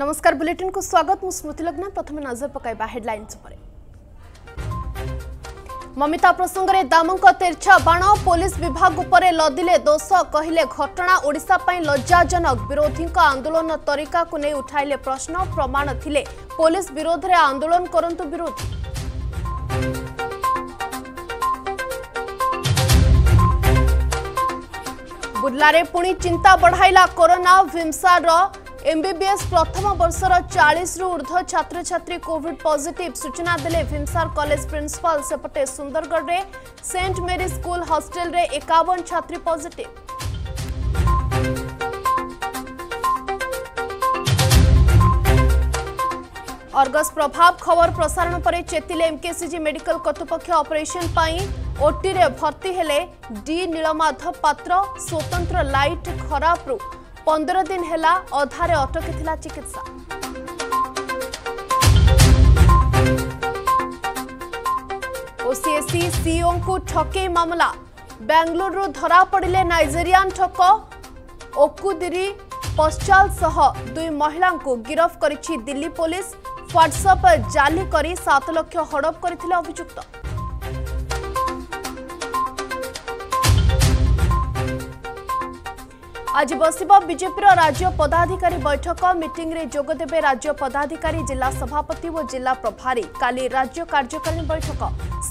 नमस्कार बुलेटिन को स्वागत मु स्मृति लग्ना प्रथम नजर पकाइबा हेडलाइंस उपरे ममिता प्रसंग रे दामंक तिरछा बाण पुलिस विभाग उपरे लदिले दोष कहिले घटना ओडिशा पई लज्जाजनक विरोधी आंदोलन तरीका को नै उठाइले प्रश्न प्रमाण थिले पुलिस विरोध रे आंदोलन करंतु विरोधी बुर्लारे पुणी चिंता बढ़ाइला कोरोना भीमसार एमबीबीएस प्रथम वर्षर ऊर्ध छात्र छात्री कोविड पॉजिट सूचना देले भीमसार कॉलेज प्रिंसिपल सेपटे सुंदरगढ़ में सेंट मेरी स्कूल हॉस्टल रे एकावन छात्री पॉजिट अर्गस प्रभाव खबर प्रसारण पर चेतिले एमकेसीजी मेडिकल कर्तृपक्ष ऑपरेशन ओटी भर्ती हेले डी नीलमाधव पात्र स्वतंत्र लाइट खराब ପନ୍ଦର ଦିନ ହେଲା ଅଧାରେ ଅଟକି ଥିଲା ଚିକିତ୍ସା ଓସିଏସି ସିଓଙ୍କୁ ଠକେଇ ମାମଲା ବେଙ୍ଗଲୁରୁରୁ ଧରା ପଡ଼ିଲେ ନାଇଜେରିଆନ୍ ଠକ ଓକୁଦିରି ପଶ୍ଚାଲ ସହ ଦୁଇ ମହିଳାଙ୍କୁ ଗିରଫ କରିଛି ଦିଲ୍ଲୀ ପୋଲିସ ହ୍ୱାଟ୍ସଆପ୍ ଜାଲି କରି ସାତ ଲକ୍ଷ ହଡପ କରିଥିଲେ ଅଭିଯୁକ୍ତ ଆଜି ବସିବ ବିଜେପିର ରାଜ୍ୟ ପଦାଧିକାରୀ ବୈଠକ ମିଟିଂରେ ଯୋଗଦେବେ ରାଜ୍ୟ ପଦାଧିକାରୀ ଜିଲ୍ଲା ସଭାପତି ଓ ଜିଲ୍ଲା ପ୍ରଭାରୀ କାଲି ରାଜ୍ୟ କାର୍ଯ୍ୟକାରିଣୀ ବୈଠକ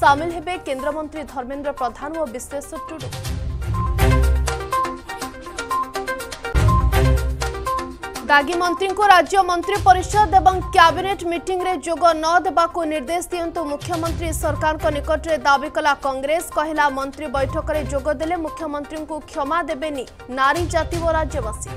ସାମିଲ ହେବେ କେନ୍ଦ୍ରମନ୍ତ୍ରୀ ଧର୍ମେନ୍ଦ୍ର ପ୍ରଧାନ ଓ ବିଶ୍ୱେଶ୍ୱର ଟୁଡୁ ଦାଗୀ ମନ୍ତ୍ରୀଙ୍କୁ ରାଜ୍ୟ ମନ୍ତ୍ରୀ ପରିଷଦ ଏବଂ କ୍ୟାବିନେଟ୍ ମିଟିଂରେ ଯୋଗ ନ ଦେବାକୁ ନିର୍ଦ୍ଦେଶ ଦିଅନ୍ତୁ ମୁଖ୍ୟମନ୍ତ୍ରୀ ସରକାରଙ୍କ ନିକଟରେ ଦାବି କଲା କଂଗ୍ରେସ କହିଲା ମନ୍ତ୍ରୀ ବୈଠକରେ ଯୋଗ ଦେଲେ ମୁଖ୍ୟମନ୍ତ୍ରୀଙ୍କୁ କ୍ଷମା ଦେବେନି ନାରୀ ଜାତି ଓ ରାଜ୍ୟବାସୀ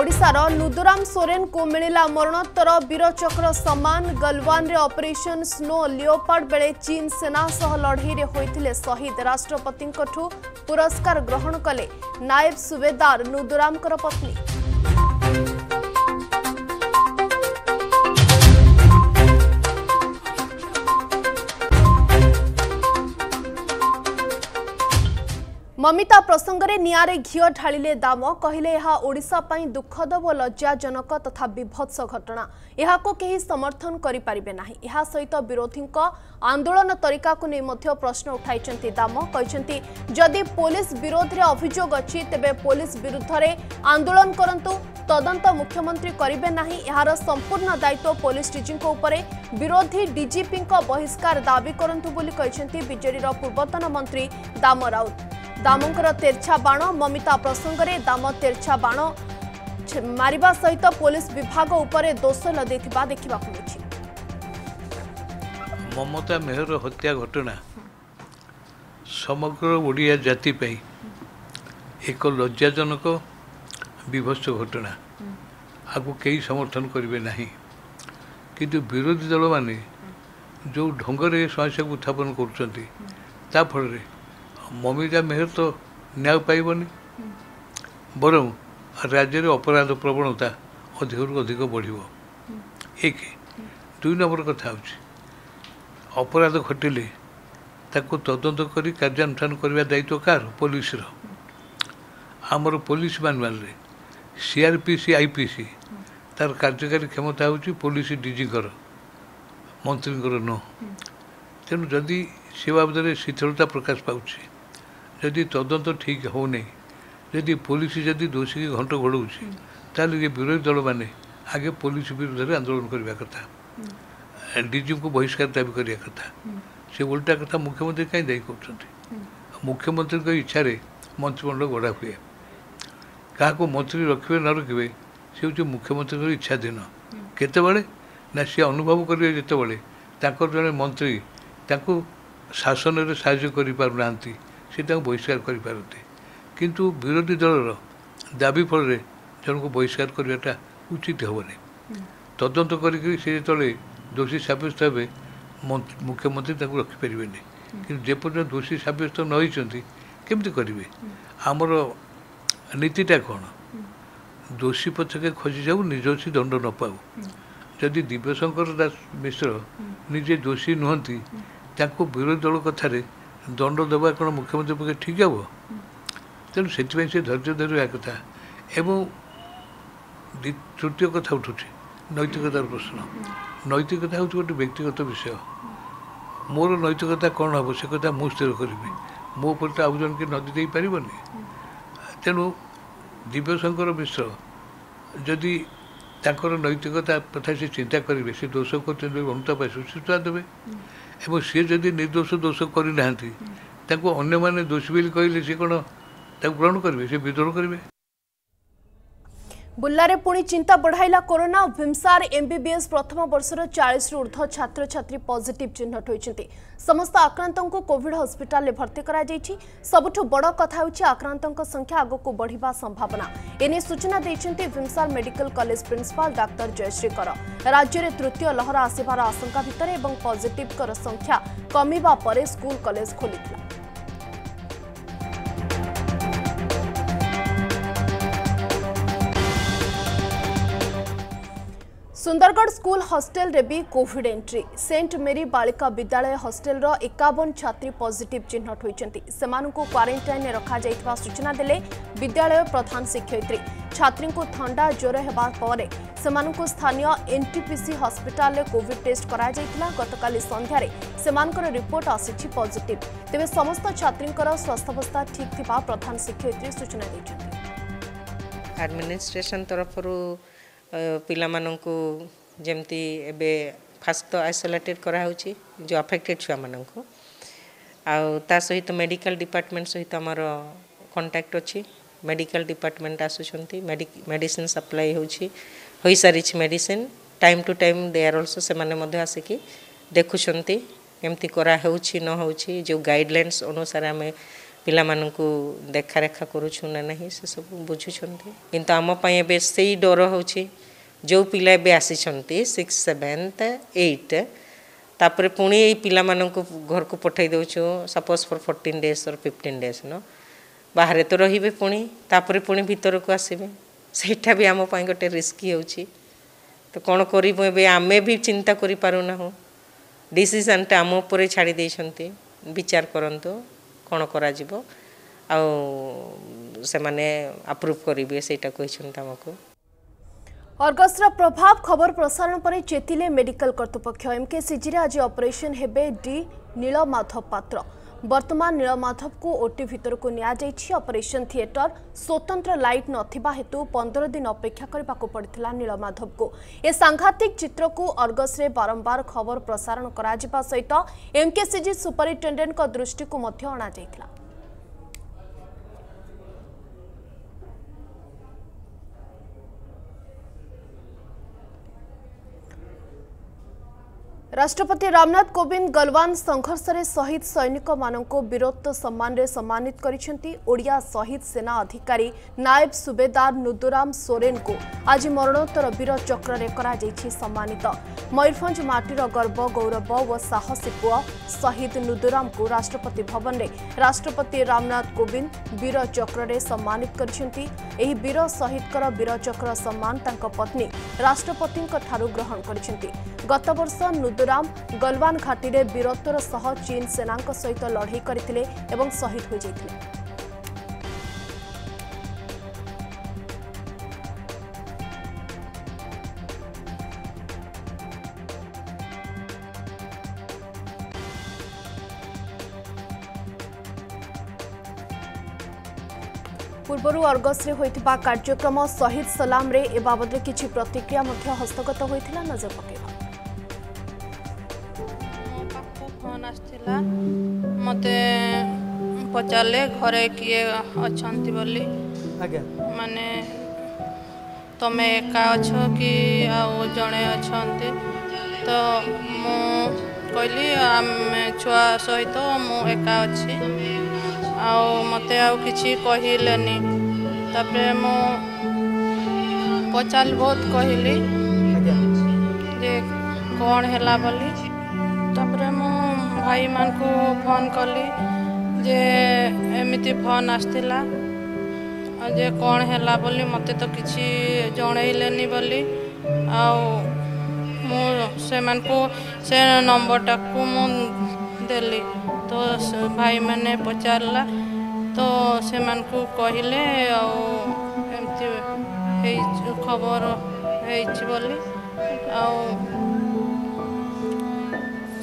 ओडार नुदुराम सोरेन को मिला मरणोत्तर वीरचक्र सम्मान गलवान रे ऑपरेशन स्नो लियोपार्ड बेले चीन सेना सह लड़े होते शहीद राष्ट्रपति पुरस्कार ग्रहण कले नायब सुबेदार नुदुराम पत्नी ମମିତା ପ୍ରସଙ୍ଗରେ ନିଆଁରେ ଘିଅ ଢାଳିଲେ ଦାମ କହିଲେ ଏହା ଓଡ଼ିଶା ପାଇଁ ଦୁଃଖଦ ଓ ଲଜ୍ଜାଜନକ ତଥା ବିଭତ୍ସ ଘଟଣା ଏହାକୁ କେହି ସମର୍ଥନ କରିପାରିବେ ନାହିଁ ଏହା ସହିତ ବିରୋଧୀଙ୍କ ଆନ୍ଦୋଳନ ତରିକାକୁ ନେଇ ମଧ୍ୟ ପ୍ରଶ୍ନ ଉଠାଇଛନ୍ତି ଦାମ କହିଛନ୍ତି ଯଦି ପୋଲିସ ବିରୋଧରେ ଅଭିଯୋଗ ଅଛି ତେବେ ପୋଲିସ ବିରୁଦ୍ଧରେ ଆନ୍ଦୋଳନ କରନ୍ତୁ ତଦନ୍ତ ମୁଖ୍ୟମନ୍ତ୍ରୀ କରିବେ ନାହିଁ ଏହାର ସମ୍ପୂର୍ଣ୍ଣ ଦାୟିତ୍ୱ ପୋଲିସ ଡିଜିଙ୍କ ଉପରେ ବିରୋଧୀ ଡିଜିପିଙ୍କ ବହିଷ୍କାର ଦାବି କରନ୍ତୁ ବୋଲି କହିଛନ୍ତି ବିଜେଡିର ପୂର୍ବତନ ମନ୍ତ୍ରୀ ଦାମ ରାଉତ ଦାମଙ୍କର ତେର୍ଛା ବାଣ ମମିତା ପ୍ରସଙ୍ଗରେ ଦାମ ତେର୍ଛା ବାଣ ମାରିବା ସହିତ ପୋଲିସ ବିଭାଗ ଉପରେ ଦୋଷ ଲଦେଇଥିବା ଦେଖିବାକୁ ମିଳିଛି ମମତା ମେହର ହତ୍ୟା ଘଟଣା ସମଗ୍ର ଓଡ଼ିଆ ଜାତି ପାଇଁ ଏକ ଲଜ୍ଜାଜନକ ବିଭତ୍ସ ଘଟଣା ଆକୁ କେହି ସମର୍ଥନ କରିବେ ନାହିଁ କିନ୍ତୁ ବିରୋଧୀ ଦଳମାନେ ଯେଉଁ ଢଙ୍ଗରେ ସମସ୍ୟାକୁ ଉତ୍ଥାପନ କରୁଛନ୍ତି ତା ଫଳରେ ମମିତା ମେହର ତ ନ୍ୟାୟ ପାଇବନି ବରଂ ରାଜ୍ୟରେ ଅପରାଧ ପ୍ରବଣତା ଅଧିକରୁ ଅଧିକ ବଢ଼ିବ ଏକ ଦୁଇ ନମ୍ବର କଥା ହେଉଛି ଅପରାଧ ଘଟିଲେ ତାକୁ ତଦନ୍ତ କରି କାର୍ଯ୍ୟାନୁଷ୍ଠାନ କରିବା ଦାୟିତ୍ୱ କାହାର ପୋଲିସର ଆମର ପୋଲିସ ମାନୁଆଲରେ ସିଆର୍ପିସି ଆଇପିସି ତାର କାର୍ଯ୍ୟକାରୀ କ୍ଷମତା ହେଉଛି ପୋଲିସ ଡିଜିଙ୍କର ମନ୍ତ୍ରୀଙ୍କର ନୁହଁ ତେଣୁ ଯଦି ସେ ବାବଦରେ ଶିଥିଳତା ପ୍ରକାଶ ପାଉଛି ଯଦି ତଦନ୍ତ ଠିକ୍ ହେଉନାହିଁ ଯଦି ପୋଲିସ ଯଦି ଦୋଷୀକି ଘଣ୍ଟ ଘୋଡ଼ାଉଛି ତାହେଲେ ଏ ବିରୋଧୀ ଦଳମାନେ ଆଗେ ପୋଲିସ ବିରୁଦ୍ଧରେ ଆନ୍ଦୋଳନ କରିବା କଥା ଡିଜିଙ୍କୁ ବହିଷ୍କାର ଦାବି କରିବା କଥା ସେ ଓଲଟା କଥା ମୁଖ୍ୟମନ୍ତ୍ରୀ କାହିଁ ଦାୟୀ କରୁଛନ୍ତି ମୁଖ୍ୟମନ୍ତ୍ରୀଙ୍କ ଇଚ୍ଛାରେ ମନ୍ତ୍ରିମଣ୍ଡଳ ଗଢ଼ା ହୁଏ କାହାକୁ ମନ୍ତ୍ରୀ ରଖିବେ ନ ରଖିବେ ସେ ହେଉଛି ମୁଖ୍ୟମନ୍ତ୍ରୀଙ୍କ ଇଚ୍ଛାଧୀନ କେତେବେଳେ ନା ସେ ଅନୁଭବ କରିବେ ଯେତେବେଳେ ତାଙ୍କର ଜଣେ ମନ୍ତ୍ରୀ ତାଙ୍କୁ ଶାସନରେ ସାହାଯ୍ୟ କରିପାରୁନାହାନ୍ତି ସେଟାକୁ ବହିଷ୍କାର କରିପାରନ୍ତି କିନ୍ତୁ ବିରୋଧୀ ଦଳର ଦାବି ଫଳରେ ଜଣକୁ ବହିଷ୍କାର କରିବାଟା ଉଚିତ ହେବନି ତଦନ୍ତ କରିକି ସେ ଯେତେବେଳେ ଦୋଷୀ ସାବ୍ୟସ୍ତ ହେବେ ମୁଖ୍ୟମନ୍ତ୍ରୀ ତାଙ୍କୁ ରଖିପାରିବେନି କିନ୍ତୁ ଯେପର୍ଯ୍ୟନ୍ତ ଦୋଷୀ ସାବ୍ୟସ୍ତ ନ ହୋଇଛନ୍ତି କେମିତି କରିବେ ଆମର ନୀତିଟା କ'ଣ ଦୋଷୀ ପଛକେ ଖୋଜିଯାଉ ନିର୍ଦ୍ଦୋଷୀ ଦଣ୍ଡ ନ ପାଉ ଯଦି ଦିବ୍ୟଶଙ୍କର ଦାସ ମିଶ୍ର ନିଜେ ଦୋଷୀ ନୁହନ୍ତି ତାଙ୍କୁ ବିରୋଧୀ ଦଳ କଥାରେ ଦଣ୍ଡ ଦେବା କ'ଣ ମୁଖ୍ୟମନ୍ତ୍ରୀ ପକ୍ଷେ ଠିକ୍ ହେବ ତେଣୁ ସେଥିପାଇଁ ସେ ଧୈର୍ଯ୍ୟ ଧରିବା କଥା ଏବଂ ତୃତୀୟ କଥା ଉଠୁଛି ନୈତିକତାର ପ୍ରଶ୍ନ ନୈତିକତା ହେଉଛି ଗୋଟେ ବ୍ୟକ୍ତିଗତ ବିଷୟ ମୋର ନୈତିକତା କ'ଣ ହେବ ସେ କଥା ମୁଁ ସ୍ଥିର କରିବି ମୋ ଉପରେ ତ ଆଉ ଜଣକେ ନଦୀ ଦେଇପାରିବନି ତେଣୁ ଦିବ୍ୟଶଙ୍କର ମିଶ୍ର ଯଦି ତାଙ୍କର ନୈତିକତା କଥା ସେ ଚିନ୍ତା କରିବେ ସେ ଦୋଷ କରୁଛନ୍ତି ଅନୁତାପ ସୁଶିଷ୍ଠା ଦେବେ ଏବଂ ସିଏ ଯଦି ନିର୍ଦ୍ଦୋଷ ଦୋଷ କରିନାହାନ୍ତି ତାଙ୍କୁ ଅନ୍ୟମାନେ ଦୋଷୀ ବୋଲି କହିଲେ ସେ କ'ଣ ତାକୁ ଗ୍ରହଣ କରିବେ ସେ ବିଦ୍ରୋହ କରିବେ बुल्ल परि चिंता बढ़ाला कोरोना भीमसार एमबीबीएस प्रथम वर्ष चालीस ऊर्ध छात्र छात्री पजिट चिह्नट सम आक्रान्त कोविड हस्पिटाल कर सबुठ बड कथा आक्रान्तख्या को बढ्ने संभावना एने सूचना भीमसार मेडिकल कलेज प्रिन्सिपाल डाक्तर राज्य में तृतीय लहर आसवार आशंका भितर ए पजिटर संख्या कमे स्कूल कलेज खोली ସୁନ୍ଦରଗଡ଼ ସ୍କୁଲ ହଷ୍ଟେଲରେ ବି କୋଭିଡ୍ ଏଣ୍ଟ୍ରି ସେଣ୍ଟ ମେରି ବାଳିକା ବିଦ୍ୟାଳୟ ହଷ୍ଟେଲର ଏକାବନ ଛାତ୍ରୀ ପଜିଟିଭ୍ ଚିହ୍ନଟ ହୋଇଛନ୍ତି ସେମାନଙ୍କୁ କ୍ୱାରେଣ୍ଟାଇନ୍ରେ ରଖାଯାଇଥିବା ସୂଚନା ଦେଲେ ବିଦ୍ୟାଳୟ ପ୍ରଧାନ ଶିକ୍ଷୟିତ୍ରୀ ଛାତ୍ରୀଙ୍କୁ ଥଣ୍ଡା ଜ୍ୱର ହେବା ପରେ ସେମାନଙ୍କୁ ସ୍ଥାନୀୟ ଏନ୍ଟିପିସି ହସ୍ପିଟାଲରେ କୋଭିଡ୍ ଟେଷ୍ଟ କରାଯାଇଥିଲା ଗତକାଲି ସନ୍ଧ୍ୟାରେ ସେମାନଙ୍କର ରିପୋର୍ଟ ଆସିଛି ପଜିଟିଭ୍ ତେବେ ସମସ୍ତ ଛାତ୍ରୀଙ୍କର ସ୍ୱାସ୍ଥ୍ୟାବସ୍ଥା ଠିକ୍ ଥିବା ପ୍ରଧାନ ଶିକ୍ଷୟିତ୍ରୀ ସୂଚନା ଦେଇଛନ୍ତି ଆଡମିନିଷ୍ଟ୍ରେସନ ତରଫରୁ ପିଲାମାନଙ୍କୁ ଯେମିତି ଏବେ ଫାଷ୍ଟ ତ ଆଇସୋଲେଟେଡ଼ କରାହେଉଛି ଯେଉଁ ଆଫେକ୍ଟେଡ଼ ଛୁଆମାନଙ୍କୁ ଆଉ ତା ସହିତ ମେଡ଼ିକାଲ ଡିପାର୍ଟମେଣ୍ଟ ସହିତ ଆମର କଣ୍ଟାକ୍ଟ ଅଛି ମେଡ଼ିକାଲ ଡିପାର୍ଟମେଣ୍ଟ ଆସୁଛନ୍ତି ମେଡ଼ିସିନ ସପ୍ଲାଇ ହେଉଛି ହୋଇସାରିଛି medicine time to time they are also ସେମାନେ ମଧ୍ୟ ଆସିକି ଦେଖୁଛନ୍ତି କେମିତି କରାହେଉଛି ନ ହେଉଛି ଯେଉଁ ଗାଇଡ଼ଲାଇନ୍ସ ଅନୁସାରେ ଆମେ ପିଲାମାନଙ୍କୁ ଦେଖାରେଖା କରୁଛୁ ନା ନାହିଁ ସେସବୁ ବୁଝୁଛନ୍ତି କିନ୍ତୁ ଆମ ପାଇଁ ଏବେ ସେଇ ଡର ହେଉଛି ଯେଉଁ ପିଲା ଏବେ ଆସିଛନ୍ତି ସିକ୍ସ ସେଭେନ୍ଥ ଏଇଟ୍ ତାପରେ ପୁଣି ଏଇ ପିଲାମାନଙ୍କୁ ଘରକୁ ପଠାଇ ଦେଉଛୁ suppose for fourteen days or fifteen days ନ ବାହାରେ ତ ରହିବେ ପୁଣି ତାପରେ ପୁଣି ଭିତରକୁ ଆସିବେ ସେଇଟା ବି ଆମ ପାଇଁ ଗୋଟେ ରିସ୍କି ହେଉଛି ତ କ'ଣ କରିବୁ ଏବେ ଆମେ ବି ଚିନ୍ତା କରିପାରୁନାହୁଁ ଡିସିସନ୍ଟା ଆମ ଉପରେ ଛାଡ଼ି ଦେଇଛନ୍ତି ବିଚାର କରନ୍ତୁ କ'ଣ କରାଯିବ ଆଉ ସେମାନେ ଆପ୍ରୁଭ୍ କରିବେ ସେଇଟା କହିଛନ୍ତି ଆମକୁ ଅର୍ଗସର ପ୍ରଭାବ ଖବର ପ୍ରସାରଣ ପରେ ଚେତିଲେ ମେଡିକାଲ କର୍ତ୍ତୃପକ୍ଷ ଏମ୍କେସିଜିରେ ଆଜି ଅପରେସନ୍ ହେବେ ଡି ନୀଳମାଧବ ପାତ୍ର ବର୍ତ୍ତମାନ ନୀଳମାଧବଙ୍କୁ ଓଟି ଭିତରକୁ ନିଆଯାଇଛି ଅପରେସନ୍ ଥିଏଟର ସ୍ୱତନ୍ତ୍ର ଲାଇଟ୍ ନଥିବା ହେତୁ ପନ୍ଦର ଦିନ ଅପେକ୍ଷା କରିବାକୁ ପଡ଼ିଥିଲା ନୀଳମାଧବଙ୍କୁ ଏ ସାଂଘାତିକ ଚିତ୍ରକୁ ଅର୍ଗସରେ ବାରମ୍ବାର ଖବର ପ୍ରସାରଣ କରାଯିବା ସହିତ ଏମ୍କେସିଜି ସୁପରିଟେଣ୍ଡେଣ୍ଟଙ୍କ ଦୃଷ୍ଟିକୁ ମଧ୍ୟ ଅଣାଯାଇଥିଲା ରାଷ୍ଟ୍ରପତି ରାମନାଥ କୋବିନ୍ଦ ଗଲୱାନ ସଂଘର୍ଷରେ ଶହୀଦ ସୈନିକମାନଙ୍କୁ ବୀରତ୍ୱ ସମ୍ମାନରେ ସମ୍ମାନିତ କରିଛନ୍ତି ଓଡ଼ିଆ ଶହୀଦ ସେନା ଅଧିକାରୀ ନାଏବ ସୁବେଦାର ନୁଦୁରାମ ସୋରେନଙ୍କୁ ଆଜି ମରଣୋତ୍ତର ବୀର ଚକ୍ରରେ କରାଯାଇଛି ସମ୍ମାନିତ ମୟୂରଭଞ୍ଜ ମାଟିର ଗର୍ବ ଗୌରବ ଓ ସାହସୀ ପୁଅ ଶହୀଦ ନୁଦୁରାମଙ୍କୁ ରାଷ୍ଟ୍ରପତି ଭବନରେ ରାଷ୍ଟ୍ରପତି ରାମନାଥ କୋବିନ୍ଦ ବୀର ଚକ୍ରରେ ସମ୍ମାନିତ କରିଛନ୍ତି ଏହି ବୀର ଶହୀଦଙ୍କର ବୀର ଚକ୍ର ସମ୍ମାନ ତାଙ୍କ ପତ୍ନୀ ରାଷ୍ଟ୍ରପତିଙ୍କଠାରୁ ଗ୍ରହଣ କରିଛନ୍ତି ଗତବର୍ଷ ନୁଦୁର ଦୁରାମ ଗଲୱାନ ଘାଟିରେ ବୀରତ୍ୱର ସହ ଚୀନ ସେନାଙ୍କ ସହିତ ଲଢ଼େଇ କରିଥିଲେ ଏବଂ ଶହୀଦ ହୋଇଯାଇଥିଲେ ପୂର୍ବରୁ ଅର୍ଗସ୍ରେ ହୋଇଥିବା କାର୍ଯ୍ୟକ୍ରମ ଶହୀଦ ସଲାମରେ ଏ ବାବଦରେ କିଛି ପ୍ରତିକ୍ରିୟା ମଧ୍ୟ ହସ୍ତଗତ ହୋଇଥିଲା ନଜର ପକାଇବା ଚାଲେ ଘରେ କିଏ ଅଛନ୍ତି ବୋଲି ମାନେ ତମେ ଏକା ଅଛ କି ଆଉ ଜଣେ ଅଛନ୍ତି ତ ମୁଁ କହିଲି ଆମେ ଛୁଆ ସହିତ ମୁଁ ଏକା ଅଛି ଆଉ ମୋତେ ଆଉ କିଛି କହିଲେନି ତାପରେ ମୁଁ ପଚାରିଲି ବହୁତ କହିଲି ଯେ କ'ଣ ହେଲା ବୋଲି ତାପରେ ମୁଁ ଭାଇମାନଙ୍କୁ ଫୋନ୍ କଲି ଯେ ଏମିତି ଫୋନ୍ ଆସିଥିଲା ଯେ କ'ଣ ହେଲା ବୋଲି ମୋତେ ତ କିଛି ଜଣେଇଲେନି ବୋଲି ଆଉ ମୁଁ ସେମାନଙ୍କୁ ସେ ନମ୍ବରଟାକୁ ମୁଁ ଦେଲି ତ ଭାଇମାନେ ପଚାରିଲା ତ ସେମାନଙ୍କୁ କହିଲେ ଆଉ ଏମିତି ହେଇଛି ଖବର ହେଇଛି ବୋଲି ଆଉ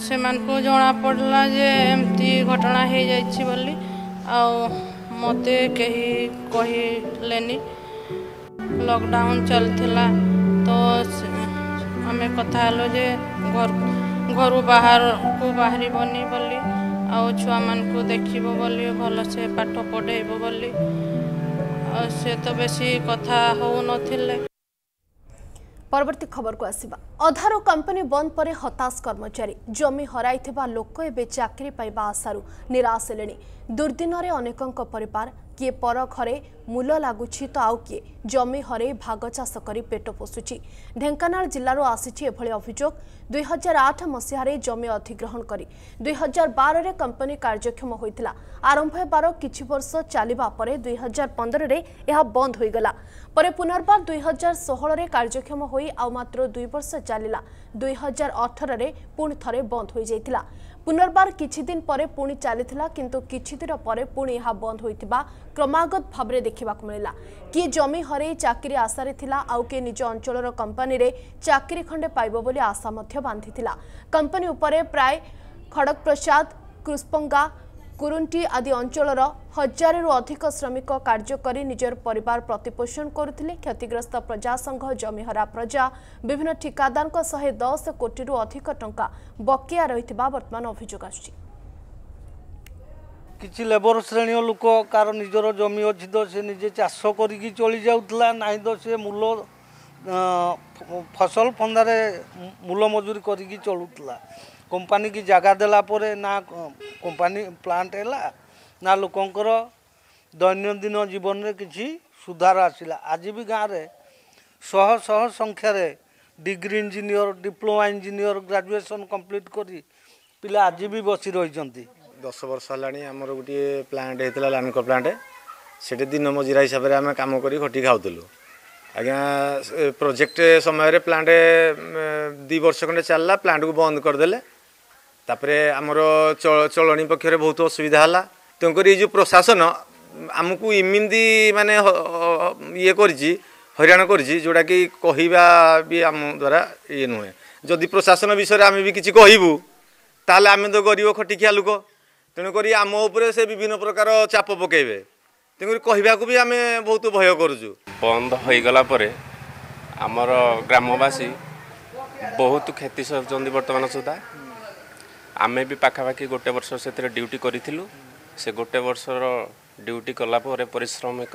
ସେମାନଙ୍କୁ ଜଣାପଡ଼ିଲା ଯେ ଏମିତି ଘଟଣା ହେଇଯାଇଛି ବୋଲି ଆଉ ମୋତେ କେହି କହିଲେନି ଲକଡାଉନ୍ ଚାଲିଥିଲା ତ ଆମେ କଥା ହେଲୁ ଯେ ଘରୁ ବାହାରକୁ ବାହାରିବନି ବୋଲି ଆଉ ଛୁଆମାନଙ୍କୁ ଦେଖିବ ବୋଲି ଭଲସେ ପାଠ ପଢ଼େଇବ ବୋଲି ଆଉ ସେ ତ ବେଶୀ କଥା ହେଉନଥିଲେ পরবর্তী খবরক আসবা অধার কোম্পানি বন্ধ পরে হতাশ কর্মচারী জমি হরাই লোক এবে চাকরি পাইবা আশার নিরাশ হলে দুর্দিনরে অনেকঙ্ পরিবার କିଏ ପର ଘରେ ମୂଲ ଲାଗୁଛି ତ ଆଉ କିଏ ଜମି ହରେଇ ଭାଗ ଚାଷ କରି ପେଟ ପୋଷୁଛି ଢେଙ୍କାନାଳ ଜିଲ୍ଲାରୁ ଆସିଛି ଏଭଳି ଅଭିଯୋଗ ଦୁଇ ହଜାର ଆଠ ମସିହାରେ ଜମି ଅଧିଗ୍ରହଣ କରି ଦୁଇ ହଜାର ବାରରେ କମ୍ପାନୀ କାର୍ଯ୍ୟକ୍ଷମ ହୋଇଥିଲା ଆରମ୍ଭ ହେବାର କିଛି ବର୍ଷ ଚାଲିବା ପରେ ଦୁଇ ହଜାର ପନ୍ଦରରେ ଏହା ବନ୍ଦ ହୋଇଗଲା ପରେ ପୁନର୍ବାର ଦୁଇ ହଜାର ଷୋହଳରେ କାର୍ଯ୍ୟକ୍ଷମ ହୋଇ ଆଉ ମାତ୍ର ଦୁଇ ବର୍ଷ ଚାଲିଲା ଦୁଇ ହଜାର ଅଠରରେ ପୁଣି ଥରେ ବନ୍ଦ ହୋଇଯାଇଥିଲା পুনর্বার কিছুদিন পরে পুঁ চাল কিন্তু কিছুদিন পরে পুঁ ଏହା বন্ধ ହୋଇଥିବା ক্রমাগত ভাবে ଦେଖିବାକୁ ମିଳିଲା କିଏ ଜମି ହରେଇ ଚାକିରି ଆଶାରେ ଥିଲା ଆଉ କିଏ ନିଜ ଅଞ୍ଚଳର କମ୍ପାନୀରେ ଚାକିରି ଖଣ୍ଡେ ପାଇବ ବୋଲି ଆଶା ମଧ୍ୟ ବାନ୍ଧିଥିଲା କମ୍ପାନୀ ଉପରେ ପ୍ରାୟ ଖଡ଼ଗ ପ୍ରସାଦ କୃଷ୍ପଙ୍ଗା କୁରୁଣ୍ଟି ଆଦି ଅଞ୍ଚଳର ହଜାରେରୁ ଅଧିକ ଶ୍ରମିକ କାର୍ଯ୍ୟ କରି ନିଜର ପରିବାର ପ୍ରତିପୋଷଣ କରୁଥିଲେ କ୍ଷତିଗ୍ରସ୍ତ ପ୍ରଜା ସଂଘ ଜମିହରା ପ୍ରଜା ବିଭିନ୍ନ ଠିକାଦାରଙ୍କ ଶହେ ଦଶ କୋଟିରୁ ଅଧିକ ଟଙ୍କା ବକେୟା ରହିଥିବା ବର୍ତ୍ତମାନ ଅଭିଯୋଗ ଆସୁଛି କିଛି ଲେବର ଶ୍ରେଣୀୟ ଲୋକ କାହାର ନିଜର ଜମି ଅଛି ତ ସେ ନିଜେ ଚାଷ କରିକି ଚଳି ଯାଉଥିଲା ନାହିଁ ତ ସେ ମୂଲ ଫସଲ ଫନ୍ଦାରେ ମୂଲ ମଜୁରୀ କରିକି ଚଳୁଥିଲା কোম্পানিকে ଜାଗା ଦେଲା ପରେ ନା କୋମ୍ପାନୀ ପ୍ଲାଣ୍ଟ ହେଲା ନା ଲୋକଙ୍କର ଦୈନନ୍ଦିନ ଜୀବନରେ କିଛି ସୁଧାର ଆସିଲା ଆଜି ବି ଗାଁରେ ଶହ ଶହ ସଂଖ୍ୟାରେ degree engineer diploma engineer graduation complete କରି ପିଲା ଆଜି ବି ବସି ରହିଛନ୍ତି ଦଶ ବର୍ଷ ହେଲାଣି ଆମର ଗୋଟିଏ ପ୍ଲାଣ୍ଟ ହେଇଥିଲା ଲାନକୋ ପ୍ଲାଣ୍ଟ ସେଠି ଦିନ ମଜୁରା ହିସାବରେ ଆମେ କାମ କରି ଖଟି ଖାଉଥିଲୁ ଆଜ୍ଞା ପ୍ରୋଜେକ୍ଟ ସମୟରେ ପ୍ଲାଣ୍ଟ ଦୁଇ ବର୍ଷ ଖଣ୍ଡେ ଚାଲିଲା ପ୍ଲାଣ୍ଟକୁ ବନ୍ଦ କରିଦେଲେ ତାପରେ ଆମର ଚଳଣି ପକ୍ଷରେ ବହୁତ ଅସୁବିଧା ହେଲା ତେଣୁକରି ଏଇ ଯେଉଁ ପ୍ରଶାସନ ଆମକୁ ଏମିତି ମାନେ ଇଏ କରିଛି ହଇରାଣ କରିଛି ଯେଉଁଟାକି କହିବା ବି ଆମ ଦ୍ୱାରା ଇଏ ନୁହେଁ ଯଦି ପ୍ରଶାସନ ବିଷୟରେ ଆମେ ବି କିଛି କହିବୁ ତାହେଲେ ଆମେ ତ ଗରିବ ଖଟିକିଆ ଲୋକ ତେଣୁକରି ଆମ ଉପରେ ସେ ବିଭିନ୍ନ ପ୍ରକାର ଚାପ ପକାଇବେ ତେଣୁକରି କହିବାକୁ ବି ଆମେ ବହୁତ ଭୟ କରୁଛୁ ବନ୍ଦ ହୋଇଗଲା ପରେ ଆମର ଗ୍ରାମବାସୀ ବହୁତ କ୍ଷତି ସହିଛନ୍ତି ବର୍ତ୍ତମାନ ସୁଦ୍ଧା ଆମେ ବି ପାଖାପାଖି ଗୋଟେ ବର୍ଷ ସେଥିରେ ଡ୍ୟୁଟି କରିଥିଲୁ ସେ ଗୋଟେ ବର୍ଷର ଡ୍ୟୁଟି କଲା ପରେ ପରିଶ୍ରମିକ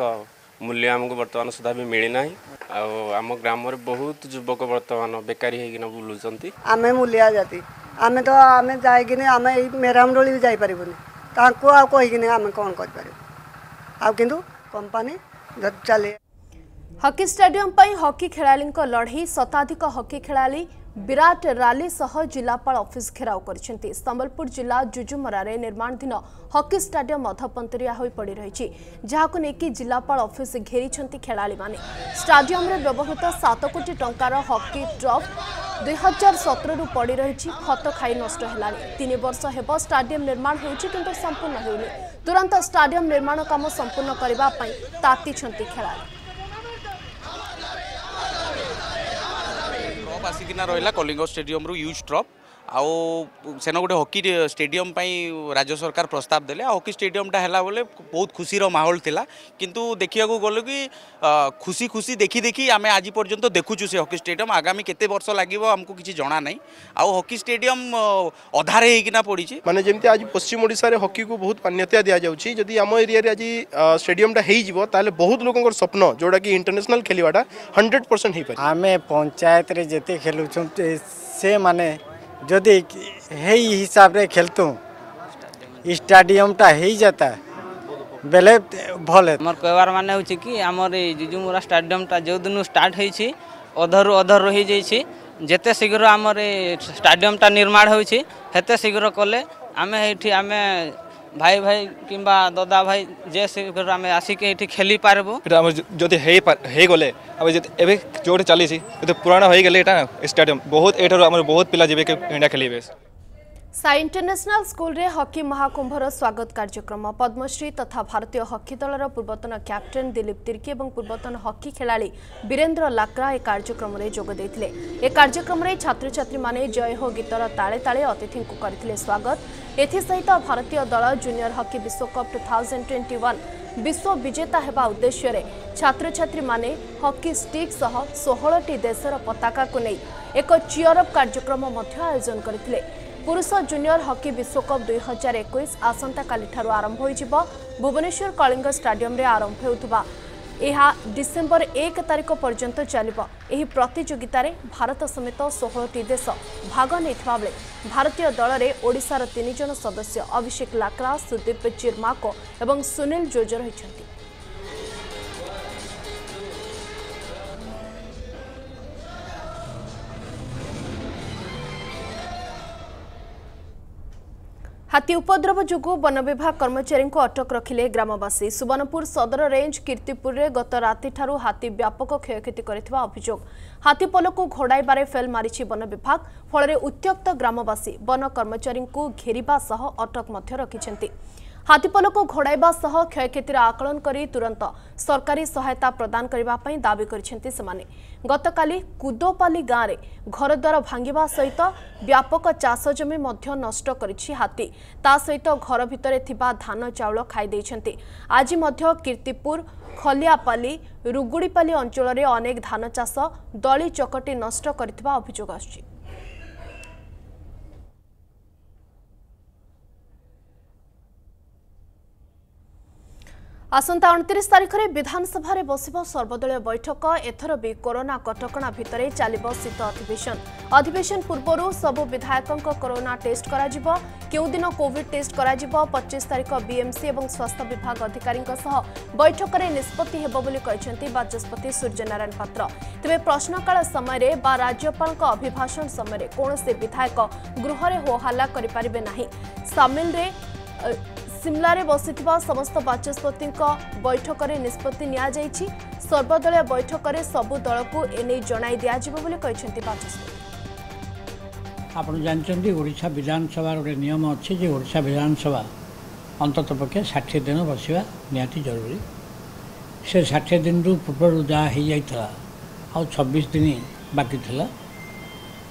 ମୂଲ୍ୟ ଆମକୁ ବର୍ତ୍ତମାନ ସୁଦ୍ଧା ବି ମିଳିନାହିଁ ଆଉ ଆମ ଗ୍ରାମରେ ବହୁତ ଯୁବକ ବର୍ତ୍ତମାନ ବେକାରୀ ହେଇକିନା ବୁଲୁଛନ୍ତି ଆମେ ମୂଲିଆ ଜାତି ଆମେ ତ ଆମେ ଯାଇକିନି ଆମେ ଏଇ ମେରାମଡ଼ୋଳି ବି ଯାଇପାରିବୁନି ତାଙ୍କୁ ଆଉ କହିକିନି ଆମେ କ'ଣ କରିପାରିବୁ ଆଉ କିନ୍ତୁ କମ୍ପାନୀ ଚାଲେ ହକି ଷ୍ଟାଡିୟମ୍ ପାଇଁ ହକି ଖେଳାଳିଙ୍କ ଲଢ଼େଇ ଶତାଧିକ ହକି ଖେଳାଳି ବିରାଟ ରାଲି ସହ ଜିଲ୍ଲାପାଳ ଅଫିସ ଘେରାଉ କରିଛନ୍ତି ସମ୍ବଲପୁର ଜିଲ୍ଲା ଜୁଜୁମରାରେ ନିର୍ମାଣାଧୀନ ହକି ଷ୍ଟାଡିୟମ ଅଧପନ୍ତରିଆ ହୋଇ ପଡ଼ିରହିଛି ଯାହାକୁ ନେଇ ଜିଲ୍ଲାପାଳ ଅଫିସ ଘେରିଛନ୍ତି ଖେଳାଳିମାନେ ଷ୍ଟାଡିୟମରେ ବ୍ୟବହୃତ ସାତ କୋଟି ଟଙ୍କାର ହକି ଟ୍ରଫ୍ ଦୁଇ ହଜାର ସତରରୁ ପଡ଼ିରହିଛି ଖତ ଖାଇ ନଷ୍ଟ ହେଲାଣି ତିନି ବର୍ଷ ହେବ ଷ୍ଟାଡିୟମ ନିର୍ମାଣ ହେଉଛି କିନ୍ତୁ ସମ୍ପୂର୍ଣ୍ଣ ହେଉନି ତୁରନ୍ତ ଷ୍ଟାଡିୟମ ନିର୍ମାଣ କାମ ସମ୍ପୂର୍ଣ୍ଣ କରିବା ପାଇଁ ତାତିଛନ୍ତି ଖେଳାଳି ଆସିକିନା ରହିଲା କଲିଙ୍ଗ ଷ୍ଟାଡିୟମରୁ ୟୁଜ୍ ଡ୍ରପ୍ ଆଉ ସେନ ଗୋଟେ ହକି ଷ୍ଟାଡିୟମ୍ ପାଇଁ ରାଜ୍ୟ ସରକାର ପ୍ରସ୍ତାବ ଦେଲେ ଆଉ ହକି ଷ୍ଟାଡିୟମ୍ଟା ହେଲା ବୋଲେ ବହୁତ ଖୁସିର ମାହୋଲ ଥିଲା କିନ୍ତୁ ଦେଖିବାକୁ ଗଲୁ କି ଖୁସି ଖୁସି ଦେଖି ଦେଖି ଆମେ ଆଜି ପର୍ଯ୍ୟନ୍ତ ଦେଖୁଛୁ ସେ ହକି ଷ୍ଟାଡିୟମ୍ ଆଗାମୀ କେତେ ବର୍ଷ ଲାଗିବ ଆମକୁ କିଛି ଜଣା ନାହିଁ ଆଉ ହକି ଷ୍ଟାଡିୟମ୍ ଅଧାରେ ହେଇକିନା ପଡ଼ିଛି ମାନେ ଯେମିତି ଆଜି ପଶ୍ଚିମ ଓଡ଼ିଶାରେ ହକିକୁ ବହୁତ ମାନ୍ୟତା ଦିଆଯାଉଛି ଯଦି ଆମ ଏରିଆରେ ଆଜି ଷ୍ଟାଡିୟମ୍ଟା ହେଇଯିବ ତାହେଲେ ବହୁତ ଲୋକଙ୍କର ସ୍ୱପ୍ନ ଯେଉଁଟାକି ଇଣ୍ଟରନ୍ୟାସନାଲ ଖେଳିବାଟା ହଣ୍ଡ୍ରେଡ଼ ପରସେଣ୍ଟ ହେଇପାରିବ ଆମେ ପଞ୍ଚାୟତରେ ଯେତେ ଖେଳୁଛନ୍ତି ସେମାନେ যদি সেই হিসাবে খেলত স্টাডিয়ামটা হয়ে যেত বেলে ভাল আমার কেবার মানে হচ্ছে কি আমার এই জুজুমুরা স্টাডিয়ামটা যেদিন স্টার্ট হয়েছি অধরু অধর রয়ে যাইছি যেতে শীঘ্র আমার এই স্টাডিয়ামটা নির্মাণ হয়েছি সেতে শীঘ্র কলে আমি এইটি আমি भाई भाई कि दादा भाई जे से आसिक खेली पार्बु जो गले जो चली पुराण हो गले स्टाडियम बहुत बहुत पिला जी इंडिया खेल ସାଇ ଇଣ୍ଟରନ୍ୟାସନାଲ ସ୍କୁଲରେ ହକି ମହାକୁମ୍ଭର ସ୍ୱାଗତ କାର୍ଯ୍ୟକ୍ରମ ପଦ୍ମଶ୍ରୀ ତଥା ଭାରତୀୟ ହକି ଦଳର ପୂର୍ବତନ କ୍ୟାପ୍ଟେନ୍ ଦିଲ୍ଲୀପ ତିର୍କି ଏବଂ ପୂର୍ବତନ ହକି ଖେଳାଳି ବୀରେନ୍ଦ୍ର ଲାକ୍ରା ଏ କାର୍ଯ୍ୟକ୍ରମରେ ଯୋଗ ଦେଇଥିଲେ ଏ କାର୍ଯ୍ୟକ୍ରମରେ ଛାତ୍ରଛାତ୍ରୀମାନେ ଜୟ ହୋ ଗୀତର ତାଳେ ତାଳେ ଅତିଥିଙ୍କୁ କରିଥିଲେ ସ୍ୱାଗତ ଏଥିସହିତ ଭାରତୀୟ ଦଳ ଜୁନିୟର ହକି ବିଶ୍ୱକପ୍ ଟୁ ଥାଉଜେଣ୍ଡ ଟ୍ୱେଣ୍ଟି ୱାନ୍ ବିଶ୍ୱ ବିଜେତା ହେବା ଉଦ୍ଦେଶ୍ୟରେ ଛାତ୍ରଛାତ୍ରୀମାନେ ହକି ଷ୍ଟିକ୍ ସହ ଷୋହଳଟି ଦେଶର ପତାକାକୁ ନେଇ ଏକ ଚିୟରଅପ୍ କାର୍ଯ୍ୟକ୍ରମ ମଧ୍ୟ ଆୟୋଜନ କରିଥିଲେ পুরুষ জুনিয়র হকি বিশ্বকপ দুই হাজার একুশ আসন্তকালিঠার আরম্ভ হয়ে ভুবনেশ্বর কলিঙ্গ স্টাডিয়মে আরম্ভ হেউথিবা ଏହା ଡିସେମ୍ବର ଏକ ତାରିଖ ପର୍ଯ୍ୟନ୍ତ ଚାଲିବ ଏହି ପ୍ରତିଯୋଗିତାରେ ଭାରତ ସମେତ ଷୋହଳଟି ଦେଶ ଭାଗ ନେଇଥିବା ବେଳେ ଭାରତୀୟ ଦଳରେ ଓଡ଼ିଶାର ତିନି ଜଣ ସଦସ୍ୟ ଅଭିଷେକ ଲାକ୍ରା ସୁଦୀପ ଚିର୍ମାକୋ ଏବଂ ସୁନୀଲ ଜୋଜ ରହିଛନ୍ତି ହାତୀ ଉପଦ୍ରବ ଯୋଗୁଁ ବନ ବିଭାଗ କର୍ମଚାରୀଙ୍କୁ ଅଟକ ରଖିଲେ ଗ୍ରାମବାସୀ ସୁବର୍ଣ୍ଣପୁର ସଦର ରେଞ୍ଜ କୀର୍ତ୍ତିପୁରରେ ଗତ ରାତିଠାରୁ ହାତୀ ବ୍ୟାପକ କ୍ଷୟକ୍ଷତି କରିଥିବା ଅଭିଯୋଗ ହାତୀ ପୋଲକୁ ଘୋଡ଼ାଇବାରେ ଫେଲ୍ ମାରିଛି ବନ ବିଭାଗ ଫଳରେ ଉତ୍ତ୍ୟକ୍ତ ଗ୍ରାମବାସୀ ବନ କର୍ମଚାରୀଙ୍କୁ ଘେରିବା ସହ ଅଟକ ମଧ୍ୟ ରଖିଛନ୍ତି ହାତୀପଲକୁ ଘୋଡ଼ାଇବା ସହ କ୍ଷୟକ୍ଷତିର ଆକଳନ କରି ତୁରନ୍ତ ସରକାରୀ ସହାୟତା ପ୍ରଦାନ କରିବା ପାଇଁ ଦାବି କରିଛନ୍ତି ସେମାନେ ଗତକାଲି କୁଦୋପାଲି ଗାଁରେ ଘରଦ୍ୱାର ଭାଙ୍ଗିବା ସହିତ ବ୍ୟାପକ ଚାଷ ଜମି ମଧ୍ୟ ନଷ୍ଟ କରିଛି ହାତୀ ତା ସହିତ ଘର ଭିତରେ ଥିବା ଧାନ ଚାଉଳ ଖାଇଦେଇଛନ୍ତି ଆଜି ମଧ୍ୟ କୀର୍ତ୍ତିପୁର ଖଲିଆପାଲି ରୁଗୁଡ଼ିପାଲି ଅଞ୍ଚଳରେ ଅନେକ ଧାନ ଚାଷ ଦଳି ଚକଟି ନଷ୍ଟ କରିଥିବା ଅଭିଯୋଗ ଆସୁଛି আসন্তা অণতিশ তারিখে বিধানসভার বসব সর্বদলীয় বৈঠক এথর বি করোনা কটকা ভিতরে চালব শীত অধিবেশন অধিবেশন পূর্বর সবু বিধায়ক করোনা টেস্ট করা কেউদিন কোভিড টেস্ট করা পঁচিশ তারিখ বিএমসি এবং স্বাস্থ্য বিভাগ অধিকারী বৈঠকের নিষ্পতি হব বলে বাচস্পতি সূর্যনারায়ণ পাত্র তবে প্রশ্নকাল সময় বা রাজ্যপাল অভিভাষণ সময় কৌশি বিধায়ক গৃহরে হোহাল্লা করে সামিলরে सिमल बसिथ समस्त बैठक निष्पत्ति नि सर्वदलीय बैठकले सबु दलको एउटा आउ जा विधानम अझ ओडा विधानसभा पके 60 दिन जरूरी से 60 दिन पूर्व जाइला आ 26 दिन बाँकी छ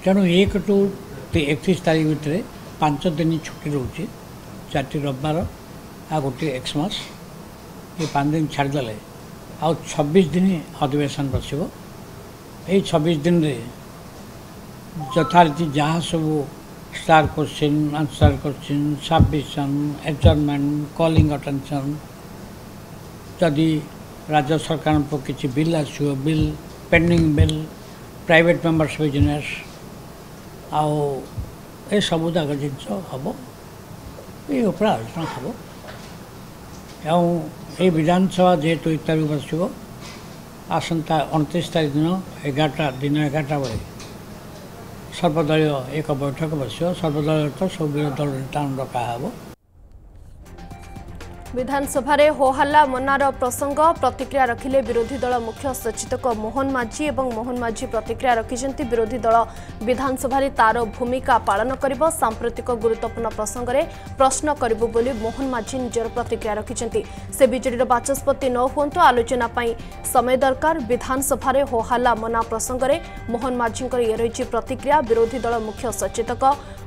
तणु एक ते 31 तारिक भित्र पांच दिन छुटी रह ଆଉ ଗୋଟିଏ ଏକ୍ସ ଏ ପାଞ୍ଚ ଦିନ ଛାଡ଼ିଦେଲେ ଆଉ ଛବିଶ ଦିନ ଅଧିବେଶନ ବସିବ ଏଇ ଛବିଶ ଦିନରେ ଯଥାରୀତି ଯାହା ସବୁ star question answer question submission ଏକ୍ଜାମେଣ୍ଟ calling attention ଯଦି ରାଜ୍ୟ ସରକାରଙ୍କ କିଛି ବିଲ୍ ଆସିବ bill pending bill private members business ଆଉ ଏସବୁ ଯାକ ଜିନିଷ ହେବ ଏ ଉପରେ ଆଲୋଚନା ହେବ ଏବଂ ଏହି ବିଧାନସଭା ଯେହେତୁ ତାରିଖ ବସିବ ଆସନ୍ତା ଅଣତିରିଶ ତାରିଖ ଦିନ ଏଗାରଟା ଦିନ ଏଗାରଟା ବେଳେ ସର୍ବଦଳୀୟ ଏକ ବୈଠକ ବସିବ ସର୍ବଦଳୀୟ ତ ସବୁ ବିରୋଧୀ ଦଳ ନେତାମାନଙ୍କୁ ଡକା ହେବ ବିଧାନସଭାରେ ହୋହାଲ୍ଲା ମନ୍ନାର ପ୍ରସଙ୍ଗ ପ୍ରତିକ୍ରିୟା ରଖିଲେ ବିରୋଧୀ ଦଳ ମୁଖ୍ୟ ସଚେତକ ମୋହନ ମାଝୀ ଏବଂ ମୋହନ ମାଝୀ ପ୍ରତିକ୍ରିୟା ରଖିଛନ୍ତି ବିରୋଧୀ ଦଳ ବିଧାନସଭାରେ ତାର ଭୂମିକା ପାଳନ କରିବ ସାମ୍ପ୍ରତିକ ଗୁରୁତ୍ୱପୂର୍ଣ୍ଣ ପ୍ରସଙ୍ଗରେ ପ୍ରଶ୍ନ କରିବୁ ବୋଲି ମୋହନ ମାଝୀ ନିଜର ପ୍ରତିକ୍ରିୟା ରଖିଛନ୍ତି ସେ ବିଜେଡ଼ିର ବାଚସ୍ପତି ନ ହୁଅନ୍ତୁ ଆଲୋଚନା ପାଇଁ ସମୟ ଦରକାର ବିଧାନସଭାରେ ହୋହାଲ୍ଲା ମନା ପ୍ରସଙ୍ଗରେ ମୋହନ ମାଝୀଙ୍କର ଇଏ ରହିଛି ପ୍ରତିକ୍ରିୟା ବିରୋଧୀ ଦଳ ମୁଖ୍ୟ ସଚେତକ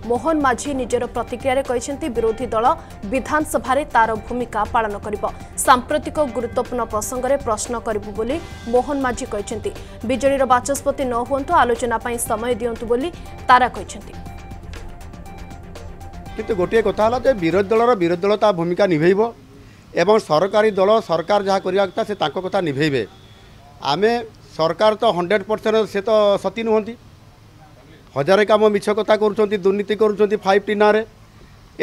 ମୋହନ ମାଝୀ ନିଜର ପ୍ରତିକ୍ରିୟାରେ କହିଛନ୍ତି ବିରୋଧୀ ଦଳ ବିଧାନସଭାରେ ତାର ଭୂମିକା ଭୂମିକା ପାଳନ କରିବ ସାମ୍ପ୍ରତିକ ଗୁରୁତ୍ୱପୂର୍ଣ୍ଣ ପ୍ରସଙ୍ଗରେ ପ୍ରଶ୍ନ କରିବୁ ବୋଲି ମୋହନ ମାଝି କହିଛନ୍ତି ବିଜେଡିର ବାଚସ୍ପତି ନ ହୁଅନ୍ତୁ ଆଲୋଚନା ପାଇଁ ସମୟ ଦିଅନ୍ତୁ ବୋଲି ତାରା କହିଛନ୍ତି କିନ୍ତୁ ଗୋଟିଏ କଥା ହେଲା ଯେ ବିରୋଧୀ ଦଳର ବିରୋଧୀ ଦଳ ତା ଭୂମିକା ନିଭେଇବ ଏବଂ ସରକାରୀ ଦଳ ସରକାର ଯାହା କରିବା କଥା ସେ ତାଙ୍କ କଥା ନିଭେଇବେ ଆମେ ସରକାର ତ ହଣ୍ଡ୍ରେଡ଼ ପରସେଣ୍ଟ ସେ ତ ସତୀ ନୁହନ୍ତି ହଜାରେ କାମ ମିଛ କଥା କରୁଛନ୍ତି ଦୁର୍ନୀତି କରୁଛନ୍ତି ଫାଇଭ୍ ଟି ନାଁରେ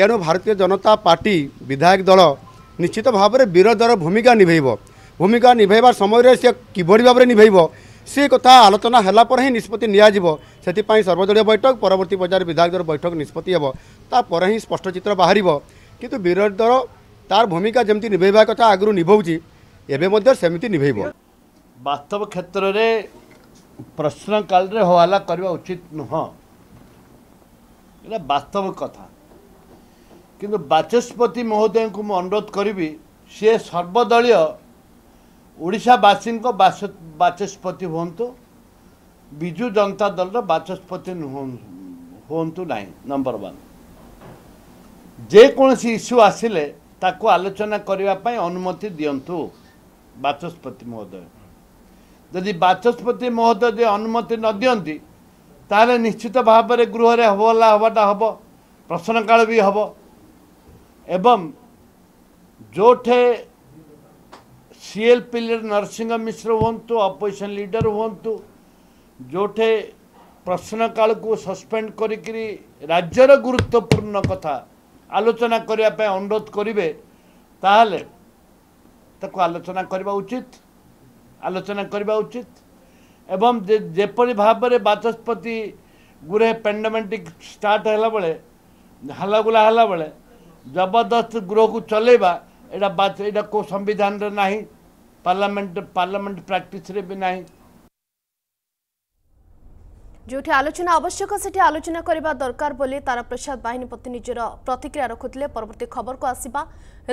ଏଣୁ ଭାରତୀୟ ଜନତା ପାର୍ଟି ବିଧାୟକ ଦଳ ନିଶ୍ଚିତ ଭାବରେ ବିରୋଧର ଭୂମିକା ନିଭେଇବ ଭୂମିକା ନିଭେଇବା ସମୟରେ ସେ କିଭଳି ଭାବରେ ନିଭେଇବ ସେ କଥା ଆଲୋଚନା ହେଲା ପରେ ହିଁ ନିଷ୍ପତ୍ତି ନିଆଯିବ ସେଥିପାଇଁ ସର୍ବଦଳୀୟ ବୈଠକ ପରବର୍ତ୍ତୀ ବଜାର ବିଧାୟକ ଦଳ ବୈଠକ ନିଷ୍ପତ୍ତି ହେବ ତାପରେ ହିଁ ସ୍ପଷ୍ଟ ଚିତ୍ର ବାହାରିବ କିନ୍ତୁ ବିରୋଧୀ ଦଳ ତାର ଭୂମିକା ଯେମିତି ନିଭେଇବା କଥା ଆଗରୁ ନିଭଉଛି ଏବେ ମଧ୍ୟ ସେମିତି ନିଭେଇବ ବାସ୍ତବ କ୍ଷେତ୍ରରେ ପ୍ରଶ୍ନକାଳରେ ହୋଲା କରିବା ଉଚିତ ନୁହଁ ଏଇଟା ବାସ୍ତବ କଥା କିନ୍ତୁ ବାଚସ୍ପତି ମହୋଦୟଙ୍କୁ ମୁଁ ଅନୁରୋଧ କରିବି ସିଏ ସର୍ବଦଳୀୟ ଓଡ଼ିଶାବାସୀଙ୍କ ବାଚସ୍ପତି ହୁଅନ୍ତୁ ବିଜୁ ଜନତା ଦଳର ବାଚସ୍ପତି ହୁଅନ୍ତୁ ନାହିଁ ନମ୍ବର ୱାନ୍ ଯେକୌଣସି ଇସ୍ୟୁ ଆସିଲେ ତାକୁ ଆଲୋଚନା କରିବା ପାଇଁ ଅନୁମତି ଦିଅନ୍ତୁ ବାଚସ୍ପତି ମହୋଦୟ ଯଦି ବାଚସ୍ପତି ମହୋଦୟ ଯଦି ଅନୁମତି ନ ଦିଅନ୍ତି ତାହେଲେ ନିଶ୍ଚିତ ଭାବରେ ଗୃହରେ ହୋହଲ୍ଲା ହେବାଟା ହେବ ପ୍ରଶ୍ନକାଳ ବି ହେବ एवं ଯେଉଁଠି C L P leader Narasingha Mishra ହୁଅନ୍ତୁ ଅପୋଜିସନ୍ ଲିଡ଼ର ହୁଅନ୍ତୁ ଯେଉଁଠି ପ୍ରଶ୍ନକାଳକୁ ସସ୍ପେଣ୍ଡ କରିକିରି ରାଜ୍ୟର ଗୁରୁତ୍ୱପୂର୍ଣ୍ଣ କଥା ଆଲୋଚନା କରିବା ପାଇଁ ଅନୁରୋଧ କରିବେ ତାହେଲେ ତାକୁ ଆଲୋଚନା କରିବା ଉଚିତ ଆଲୋଚନା କରିବା ଉଚିତ ଏବଂ ଯେପରି ଭାବରେ ବାଚସ୍ପତି ଗୁରେ ପେଣ୍ଡାମେଣ୍ଟିକ୍ ଷ୍ଟାର୍ଟ ହେଲା ବେଳେ ହାଲାଗୁଲା ହେଲା ବେଳେ जबरदस्त गृह को चल को संविधान रे नाही पार्लियामेंट पार्लियामेंट प्रैक्टिस रे भी नाही ଯେଉଁଠି ଆଲୋଚନା ଆବଶ୍ୟକ ସେଠି ଆଲୋଚନା କରିବା ଦରକାର ବୋଲି ତାରାପ୍ରସାଦ ବାହିନୀପତି ନିଜର ପ୍ରତିକ୍ରିୟା ରଖୁଥିଲେ ପରବର୍ତ୍ତୀ ଖବରକୁ ଆସିବା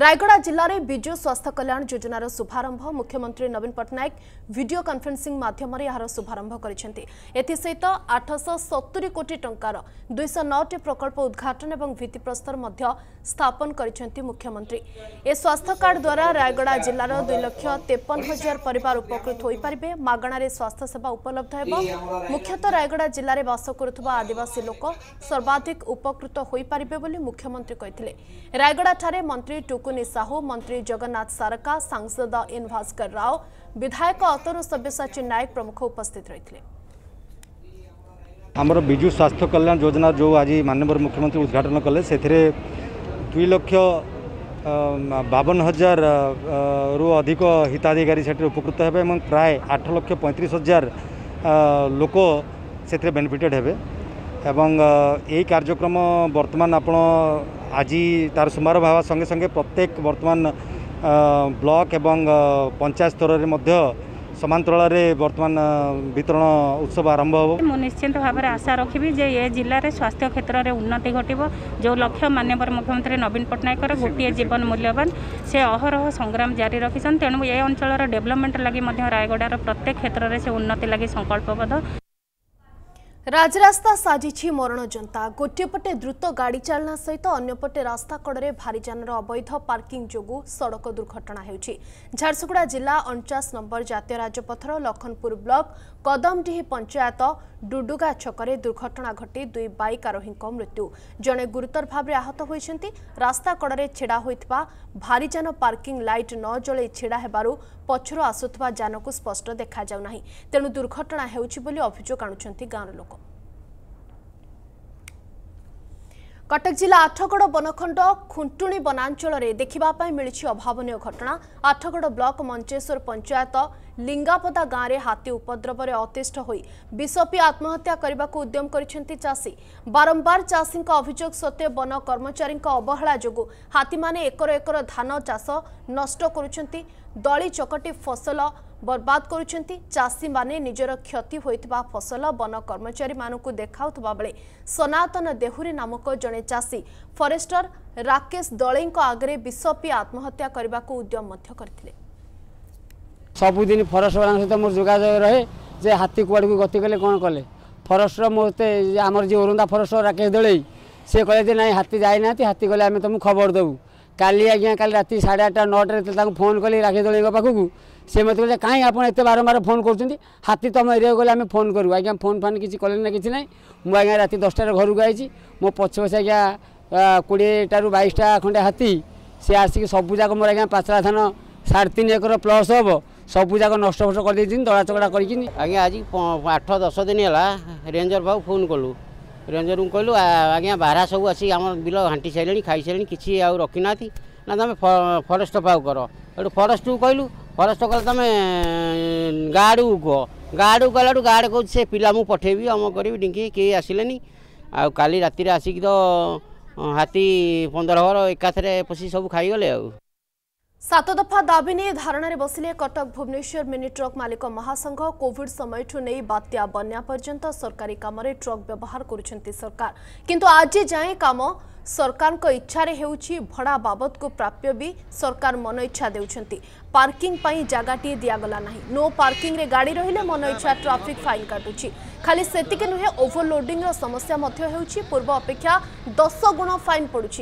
ରାୟଗଡ଼ା ଜିଲ୍ଲାରେ ବିଜୁ ସ୍ୱାସ୍ଥ୍ୟ କଲ୍ୟାଣ ଯୋଜନାର ଶୁଭାରମ୍ଭ ମୁଖ୍ୟମନ୍ତ୍ରୀ ନବୀନ ପଟ୍ଟନାୟକ ଭିଡ଼ିଓ କନ୍ଫରେନ୍ସିଂ ମାଧ୍ୟମରେ ଏହାର ଶୁଭାରମ୍ଭ କରିଛନ୍ତି ଏଥିସହିତ ଆଠଶହ ସତୁରି କୋଟି ଟଙ୍କାର ଦୁଇଶହ ନଅଟି ପ୍ରକଳ୍ପ ଉଦ୍ଘାଟନ ଏବଂ ଭିତ୍ତିପ୍ରସ୍ତର ମଧ୍ୟ ସ୍ଥାପନ କରିଛନ୍ତି ମୁଖ୍ୟମନ୍ତ୍ରୀ ଏ ସ୍ୱାସ୍ଥ୍ୟ କାର୍ଡ ଦ୍ୱାରା ରାୟଗଡ଼ା ଜିଲ୍ଲାର ଦୁଇ ଲକ୍ଷ ତେପନ ହଜାର ପରିବାର ଉପକୃତ ହୋଇପାରିବେ ମାଗଣାରେ ସ୍ୱାସ୍ଥ୍ୟସେବା ଉପଲବ୍ଧ ହେବ ମୁଖ୍ୟତଃ ରାୟଗଡ଼ା रा जस्तै आदिवासी लोक सर्वाधिक मंत्री टुकुनी साहू मंत्री जगन्नाथ सारका सांसद एनभास्कर राव विधायक अतरु सब्यसिन नायक प्रमुख उपस्थित रहेछ विजु स्वास्थ्य कल्याण जो आज मान्यवर मुख्यमंत्री उद्घाटन कलेन हजार हिताधिक उपकृत हेर्नु प्राय आठ लक्ष पैतिस हजार लोक ସେଥିରେ ବେନିଫିଟେଡ଼୍ ହେବେ ଏବଂ ଏହି କାର୍ଯ୍ୟକ୍ରମ ବର୍ତ୍ତମାନ ଆପଣ ଆଜି ତା'ର ଶୁଭାରମ୍ଭ ହେବା ସଙ୍ଗେ ସଙ୍ଗେ ପ୍ରତ୍ୟେକ ବର୍ତ୍ତମାନ ବ୍ଲକ୍ ଏବଂ ପଞ୍ଚାୟତ ସ୍ତରରେ ମଧ୍ୟ ସମାନ୍ତରାଳରେ ବର୍ତ୍ତମାନ ବିତରଣ ଉତ୍ସବ ଆରମ୍ଭ ହେବ ମୁଁ ନିଶ୍ଚିନ୍ତ ଭାବରେ ଆଶା ରଖିବି ଯେ ଏ ଜିଲ୍ଲାରେ ସ୍ୱାସ୍ଥ୍ୟ କ୍ଷେତ୍ରରେ ଉନ୍ନତି ଘଟିବ ଯେଉଁ ଲକ୍ଷ୍ୟ ମାନ୍ୟବର ମୁଖ୍ୟମନ୍ତ୍ରୀ ନବୀନ ପଟ୍ଟନାୟକର ଗୋଟିଏ ଜୀବନ ମୂଲ୍ୟବାନ ସେ ଅହରହ ସଂଗ୍ରାମ ଜାରି ରଖିଛନ୍ତି ତେଣୁ ଏ ଅଞ୍ଚଳର ଡେଭଲପମେଣ୍ଟ ଲାଗି ମଧ୍ୟ ରାୟଗଡ଼ାର ପ୍ରତ୍ୟେକ କ୍ଷେତ୍ରରେ ସେ ଉନ୍ନତି ଲାଗି ସଂକଳ୍ପବଦ୍ଧ ରାଜରାସ୍ତା ସାଜିଛି ମରଣ ଯନ୍ତା ଗୋଟିଏପଟେ ଦ୍ରୁତ ଗାଡ଼ି ଚାଳନା ସହିତ ଅନ୍ୟପଟେ ରାସ୍ତା କଡ଼ରେ ଭାରିଯାନର ଅବୈଧ ପାର୍କିଂ ଯୋଗୁଁ ସଡ଼କ ଦୁର୍ଘଟଣା ହେଉଛି ଝାରସୁଗୁଡ଼ା ଜିଲ୍ଲା ଅଣଚାଶ ନମ୍ବର ଜାତୀୟ ରାଜପଥର ଲଖନପୁର ବ୍ଲକ କଦମଡିହି ପଞ୍ଚାୟତ ଡୁଡୁଗା ଛକରେ ଦୁର୍ଘଟଣା ଘଟି ଦୁଇ ବାଇକ୍ ଆରୋହୀଙ୍କ ମୃତ୍ୟୁ ଜଣେ ଗୁରୁତର ଭାବରେ ଆହତ ହୋଇଛନ୍ତି ରାସ୍ତା କଡ଼ରେ ଛିଡ଼ା ହୋଇଥିବା ଭାରିଯାନ ପାର୍କିଂ ଲାଇଟ୍ ନ ଜଳେଇ ଛିଡ଼ା ହେବାରୁ ପଛରୁ ଆସୁଥିବା ଯାନକୁ ସ୍ପଷ୍ଟ ଦେଖାଯାଉ ନାହିଁ ତେଣୁ ଦୁର୍ଘଟଣା ହେଉଛି ବୋଲି ଅଭିଯୋଗ ଆଣୁଛନ୍ତି ଗାଁର ଲୋକ କଟକ ଜିଲ୍ଲା ଆଠଗଡ଼ ବନଖଣ୍ଡ ଖୁଣ୍ଟୁଣୀ ବନାଞ୍ଚଳରେ ଦେଖିବା ପାଇଁ ମିଳିଛି ଅଭାବନୀୟ ଘଟଣା ଆଠଗଡ଼ ବ୍ଲକ ମଞ୍ଚେଶ୍ୱର ପଞ୍ଚାୟତ ଲିଙ୍ଗାପଦା ଗାଁରେ ହାତୀ ଉପଦ୍ରବରେ ଅତିଷ୍ଠ ହୋଇ ବିଷପି ଆତ୍ମହତ୍ୟା କରିବାକୁ ଉଦ୍ୟମ କରିଛନ୍ତି ଚାଷୀ ବାରମ୍ବାର ଚାଷୀଙ୍କ ଅଭିଯୋଗ ସତ୍ତ୍ୱେ ବନ କର୍ମଚାରୀଙ୍କ ଅବହେଳା ଯୋଗୁଁ ହାତୀମାନେ ଏକର ଏକର ଧାନ ଚାଷ ନଷ୍ଟ କରୁଛନ୍ତି ଦଳି ଚକଟି ଫସଲ বরবাদ করছেন চাষী মানে নিজের ক্ষতি হয়েছে ফসল বন কর্মচারী মানুষ দেখাওয়া বেড়ে সনাতন দেহুরী নামক জনে চাষী ফরেস্টর রাকেশ দলেই আগে বিষ পিই আত্মহত্যা করা উদ্যম করে ସବୁଦିନ ଫରେଷ୍ଟବାଲାଙ୍କ ସହିତ ମୋର ଯୋଗାଯୋଗ ରହେ ଯେ ହାତୀ କୁଆଡ଼କୁ ଗତି କଲେ କ'ଣ କଲେ ଫରେଷ୍ଟର ମୋତେ ଆମର ଯିଏ ଓରନ୍ଦା ଫରେଷ୍ଟର ରାକେଶ ଦଳେଇ ସେ କହିଲେ ଯେ ନାଇଁ ହାତୀ ଯାଇନାହାନ୍ତି ହାତୀ ଗଲେ ଆମେ ତୁମକୁ ଖବର ଦେବୁ কালি আজ্ঞা কালি রাতে সাড়ে আটটা নটার তাকে ফোন কলি রাখি দোলইঙ্ পাখু সে মতো কে কাই আপনার এত বারম্বার ফোন করছেন হাতি তুম এরিয়া গেলে আমি ফোন করবু আজ্ঞা ফোন ফান কিছু কলে না কিছু নাই মু আজ্ঞা রাতে দশটার ঘর আইছি মো পছ পছে আজ্ঞা কোড়িয়েটার বাইশটা খণ্ডে হাতি সে আসিকি সবুযাক মো আজ্ঞা পাচলা ধান সাড়ে তিন একর প্লস হব সবুযাক নষ্ট ফষ্ট করে দিয়েছি দলা চকড়া করি আজ্ঞা আজ আট দশ দিন হল রেঞ্জর বাবু ফোন কলু ରେଞ୍ଜରଙ୍କୁ କହିଲୁ ଆଜ୍ଞା ବାହାରା ସବୁ ଆସି ଆମ ବିଲ ଘାଣ୍ଟି ସାରିଲେଣି ଖାଇ ସାରିଲେଣି କିଛି ଆଉ ରଖିନାହାନ୍ତି ନା ତମେ ଫରେଷ୍ଟ ପାଉ କର ଏଠୁ ଫରେଷ୍ଟକୁ କହିଲୁ ଫରେଷ୍ଟ କଲେ ତମେ ଗାର୍ଡ଼କୁ କୁହ ଗାର୍ଡ଼କୁ କହିଲାଠୁ ଗାର୍ଡ଼ କହୁଛି ସେ ପିଲା ମୁଁ ପଠେଇବି ଅମ କରିବି ଡିଙ୍କି କିଏ ଆସିଲେନି ଆଉ କାଲି ରାତିରେ ଆସିକି ତ ହାତୀ ପନ୍ଦର ଘର ଏକାଥରେ ପଶି ସବୁ ଖାଇଗଲେ ଆଉ সাত দফা দাবি নিয়ে ধারণায় বসিলে কটক ভুবনেশ্বর মিনি ট্রক মালিক মহাসংঘ কোভিড সময়ঠু নেই বাত্যা বন্যা পর্যন্ত সরকারি কামরে ট্রক ব্যবহার করছেন সরকার কিন্তু আজ যায় কাম সরকারଙ୍କ ଇଚ୍ଛାରେ ହେଉଛି ଭଡ଼ା ବାବଦକୁ ପ୍ରାପ୍ୟ ବି ସରକାର ମନ ଇଚ୍ଛା ଦେଉଛନ୍ତି ପାର୍କିଂ ପାଇଁ ଜାଗାଟିଏ ଦିଆଗଲା ନାହିଁ ନୋ ପାର୍କିଂରେ ଗାଡ଼ି ରହିଲେ ମନ ଇଚ୍ଛା ଟ୍ରାଫିକ୍ ଫାଇନ୍ କାଟୁଛି ଖାଲି ସେତିକି ନୁହେଁ ଓଭରଲୋଡିଂର ସମସ୍ୟା ମଧ୍ୟ ହେଉଛି ପୂର୍ବ ଅପେକ୍ଷା ଦଶ ଗୁଣ ଫାଇନ୍ ପଡ଼ୁଛି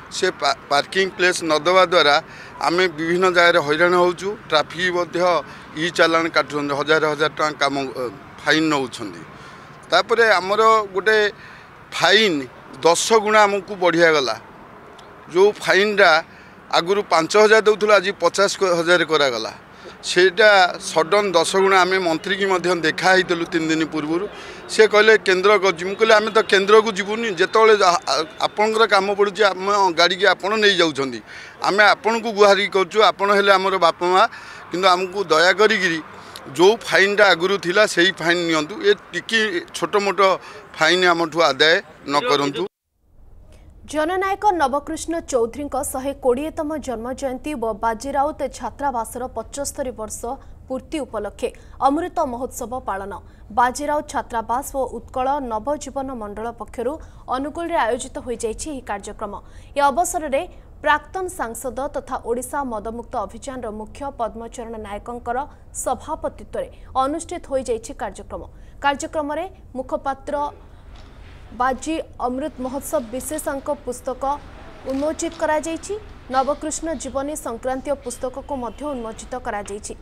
সে পার্কিং প্লেস নদেওয়া দ্বারা আমি বিভিন্ন জায়গায় হইরাণ হচ্ছু ট্রাফিক মধ্য ই চালাণ কাটুছেন হাজার হাজার টাকা কাম ফাইন নেছেন তাপরে আমার গোটে ফাইন দশ গুণা আমি বড়িয়া গলা যে ফাইনটা আগর পাঁচ হাজার দেওয়া আজ পচাশ হাজার করাগলা ସେଇଟା ସଡ଼ନ୍ ଦଶ ଗୁଣା ଆମେ ମନ୍ତ୍ରୀକି ମଧ୍ୟ ଦେଖା ହେଇଥିଲୁ ତିନି ଦିନ ପୂର୍ବରୁ ସେ କହିଲେ କେନ୍ଦ୍ର ମୁଁ କହିଲେ ଆମେ ତ କେନ୍ଦ୍ରକୁ ଯିବୁନି ଯେତେବେଳେ ଆପଣଙ୍କର କାମ ପଡ଼ୁଛି ଆମ ଗାଡ଼ିକି ଆପଣ ନେଇଯାଉଛନ୍ତି ଆମେ ଆପଣଙ୍କୁ ଗୁହାରି କରୁଛୁ ଆପଣ ହେଲେ ଆମର ବାପା ମା' କିନ୍ତୁ ଆମକୁ ଦୟା କରିକିରି ଯେଉଁ ଫାଇନ୍ଟା ଆଗରୁ ଥିଲା ସେଇ ଫାଇନ୍ ନିଅନ୍ତୁ ଏ ଟିକି ଛୋଟ ମୋଟ ଫାଇନ୍ ଆମଠୁ ଆଦାୟ ନ କରନ୍ତୁ ଜନନାୟକ ନବକୃଷ୍ଣ ଚୌଧୁରୀଙ୍କ ଶହେ କୋଡ଼ିଏତମ ଜନ୍ମଜୟନ୍ତୀ ଓ ବାଜି ରାଉତ ଛାତ୍ରାବାସର ପଚସ୍ତରୀ ବର୍ଷ ପୂର୍ତ୍ତି ଉପଲକ୍ଷେ ଅମୃତ ମହୋତ୍ସବ ପାଳନ ବାଜିରାଓ ଛାତ୍ରାବାସ ଓ ଉତ୍କଳ ନବଜୀବନ ମଣ୍ଡଳ ପକ୍ଷରୁ ଅନୁଗୁଳରେ ଆୟୋଜିତ ହୋଇଯାଇଛି ଏହି କାର୍ଯ୍ୟକ୍ରମ ଏ ଅବସରରେ ପ୍ରାକ୍ତନ ସାଂସଦ ତଥା ଓଡ଼ିଶା ମଦମୁକ୍ତ ଅଭିଯାନର ମୁଖ୍ୟ ପଦ୍ମଚରଣ ନାୟକଙ୍କର ସଭାପତିତ୍ୱରେ ଅନୁଷ୍ଠିତ ହୋଇଯାଇଛି କାର୍ଯ୍ୟକ୍ରମ କାର୍ଯ୍ୟକ୍ରମରେ ମୁଖପାତ୍ର ବାଜି ଅମୃତ ମହୋତ୍ସବ ବିଶେଷଙ୍କ ପୁସ୍ତକ ଉନ୍ମୋଚିତ କରାଯାଇଛି ନବକୃଷ୍ଣ ଜୀବନୀ ସଂକ୍ରାନ୍ତୀୟ ପୁସ୍ତକକୁ ମଧ୍ୟ ଉନ୍ମୋଚିତ କରାଯାଇଛି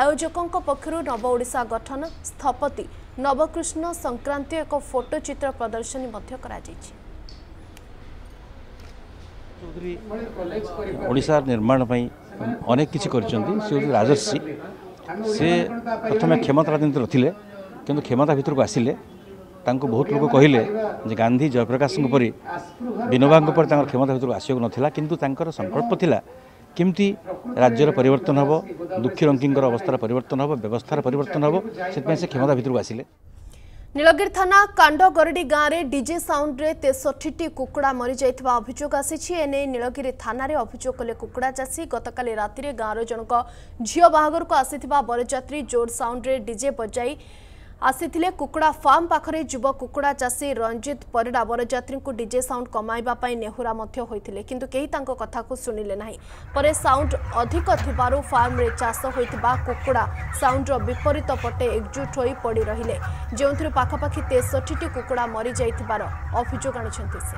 ଆୟୋଜକଙ୍କ ପକ୍ଷରୁ ନବ ଓଡ଼ିଶା ଗଠନ ସ୍ଥପତି ନବକୃଷ୍ଣ ସଂକ୍ରାନ୍ତି ଏକ ଫଟୋଚିତ୍ର ପ୍ରଦର୍ଶନୀ ମଧ୍ୟ କରାଯାଇଛି ଓଡ଼ିଶା ନିର୍ମାଣ ପାଇଁ ଅନେକ କିଛି କରିଛନ୍ତି ସେ ହେଉଛି ରାଜର୍ଷି ସେ ପ୍ରଥମେ କ୍ଷମତା ରାଜନୀତି ନଥିଲେ କିନ୍ତୁ କ୍ଷମତା ଭିତରକୁ ଆସିଲେ ତାଙ୍କୁ ବହୁତ ଲୋକ କହିଲେ ଯେ ଗାନ୍ଧୀ ଜୟପ୍ରକାଶଙ୍କ ପରି ବିନୋବାଙ୍କ ପରି ତାଙ୍କର କ୍ଷମତା ଭିତରକୁ ଆସିବାକୁ ନଥିଲା କିନ୍ତୁ ତାଙ୍କର ସଂକଳ୍ପ ଥିଲା କେମିତି ରାଜ୍ୟର ପରିବର୍ତ୍ତନ ହେବ ଦୁଃଖୀରଙ୍କୀଙ୍କର ଅବସ୍ଥାର ପରିବର୍ତ୍ତନ ହେବ ବ୍ୟବସ୍ଥାର ପରିବର୍ତ୍ତନ ହେବ ସେଥିପାଇଁ ସେ କ୍ଷମତା ଭିତରକୁ ଆସିଲେ ନୀଳଗିରି ଥାନା କାଣ୍ଡଗରଡି ଗାଁରେ ଡିଜେ ସାଉଣ୍ଡରେ ତେଷଠିଟି କୁକୁଡ଼ା ମରିଯାଇଥିବା ଅଭିଯୋଗ ଆସିଛି ଏନେଇ ନୀଳଗିରି ଥାନାରେ ଅଭିଯୋଗ କଲେ କୁକୁଡ଼ା ଚାଷୀ ଗତକାଲି ରାତିରେ ଗାଁର ଜଣଙ୍କ ଝିଅ ବାହାଘରକୁ ଆସିଥିବା ବରଯାତ୍ରୀ ଜୋର ସାଉଣ୍ଡରେ ଡିଜେ ବଜାଇ ଆସିଥିଲେ କୁକୁଡ଼ା ଫାର୍ମ ପାଖରେ ଯୁବ କୁକୁଡ଼ା ଚାଷୀ ରଞ୍ଜିତ ପରିଡ଼ା ବରଯାତ୍ରୀଙ୍କୁ ଡିଜେ ସାଉଣ୍ଡ କମାଇବା ପାଇଁ ନେହୁରା ମଧ୍ୟ ହୋଇଥିଲେ କିନ୍ତୁ କେହି ତାଙ୍କ କଥାକୁ ଶୁଣିଲେ ନାହିଁ ପରେ ସାଉଣ୍ଡ ଅଧିକ ଥିବାରୁ ଫାର୍ମରେ ଚାଷ ହୋଇଥିବା କୁକୁଡ଼ା ସାଉଣ୍ଡର ବିପରୀତ ପଟେ ଏକଜୁଟ ହୋଇ ପଡ଼ି ରହିଲେ ଯେଉଁଥିରୁ ପାଖାପାଖି ତେଷଠିଟି କୁକୁଡ଼ା ମରିଯାଇଥିବାର ଅଭିଯୋଗ ଆଣିଛନ୍ତି ସେ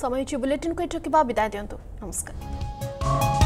ସମୟ ହେଉଛି ବୁଲେଟିନ୍କୁ ଏଠି ରଖିବା ବିଦାୟ ଦିଅନ୍ତୁ ନମସ୍କାର